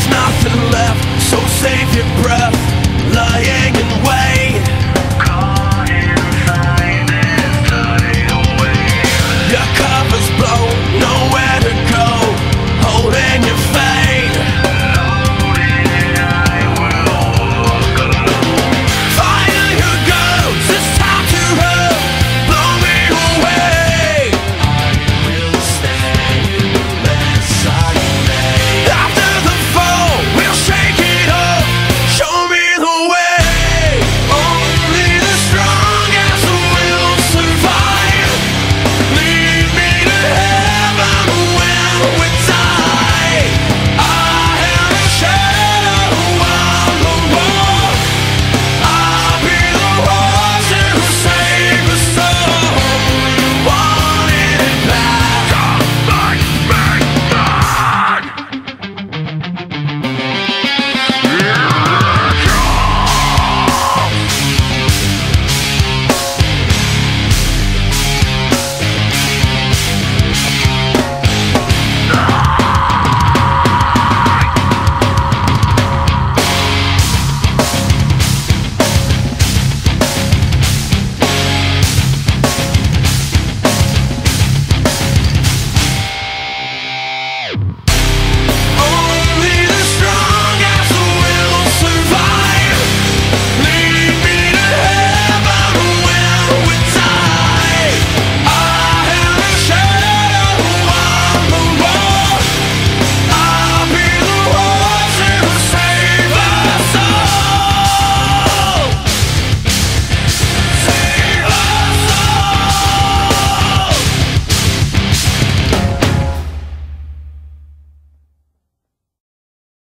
There's nothing left, so save your breath. Lying